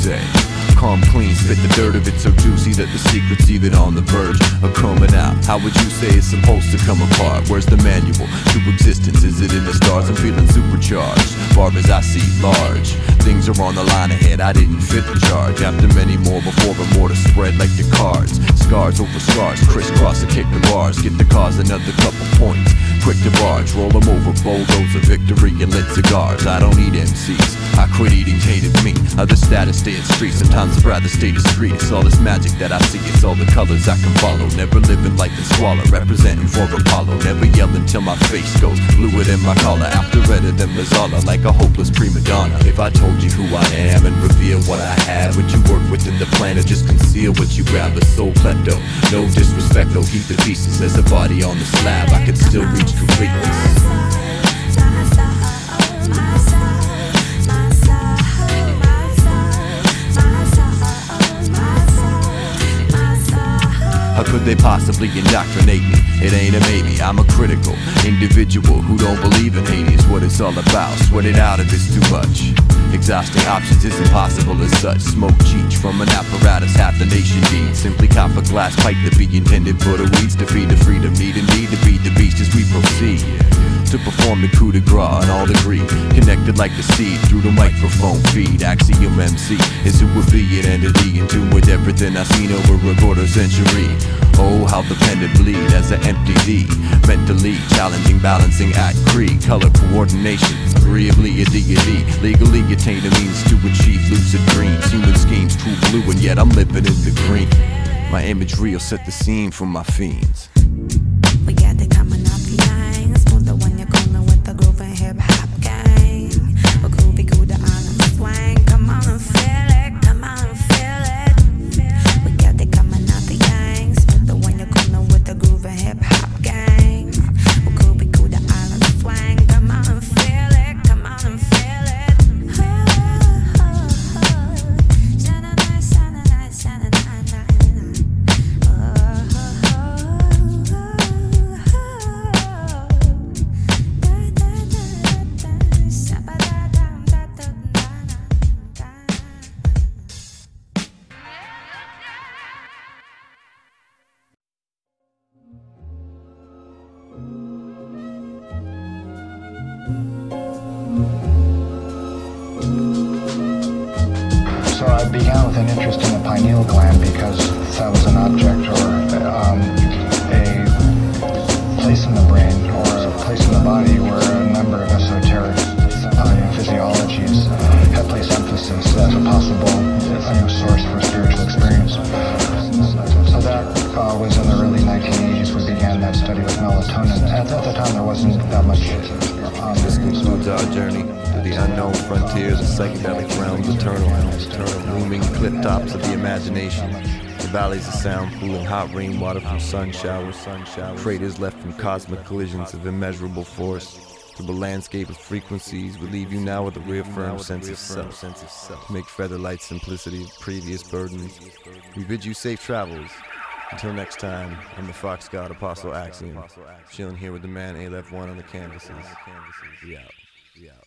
say? Calm, clean, spit the dirt of it so juicy that the secret's even on the verge of coming out. How would you say it's supposed to come apart? Where's the manual to existence? Is it in the stars? I'm feeling supercharged. Far as I see large, things are on the line ahead. I didn't fit the charge. After many more before the mortar spread like the cards. Scars over scars, crisscross and kick the bars. Get the cause another couple points. Quick to barge, roll them over, bulldozer victory and lit cigars. I don't eat MCs. I quit eating hated meat. Other status stay at street. Sometimes I'd rather stay discreet. It's all this magic that I see. It's all the colors I can follow. Never living life in squalor. Representing for Apollo. Never yelling till my face goes bluer than my collar. After redder than Mazzala. Like a hopeless prima donna. If I told you who I am and reveal what I have, would you work within the plan or just conceal what you grab? A soul klepto. No disrespect, though. Keep the pieces. There's a body on the slab. I could still reach completeness. How could they possibly indoctrinate me? It ain't a maybe, I'm a critical individual who don't believe in hate is What it's all about, sweat it out if it's too much. Exhausting options is impossible as such. Smoke cheech from an apparatus half the nation needs. Simply cop a glass pipe to be intended for the weeds. To feed the freedom, need To perform the coup de grace and all degree. Connected like the seed through the microphone feed. Axiom MC is who would be an entity in tune with everything I've seen over a quarter century. Oh, how the pen did bleed as I empty thee. Mentally challenging, balancing act, creed, color coordination. Agreeably a deity, legally attain the means to achieve lucid dreams. Human schemes, true blue, and yet I'm living in the green. My imagery will set the scene for my fiends. So I began with an interest in the pineal gland because that was an object or um, a place in the brain or a place in the body where a number of esoteric uh, physiologies had placed emphasis as a possible uh, source for spiritual experience. So that uh, was in the early 1980s we began that study with melatonin. At, at the time there wasn't that much concludes our journey to the unknown frontiers of psychedelic realms, eternal eternal looming cliff tops of the imagination. The valleys of sound pooling hot rainwater from sun showers, sun showers, craters left from cosmic collisions of immeasurable force. To the landscape of frequencies, we leave you now with a reaffirmed sense of self. To make featherlight simplicity of previous burdens. We bid you safe travels. Until next time, I'm the Fox God Apostle Axiom, chilling here with the man Aleph One on the canvases. We out. We out.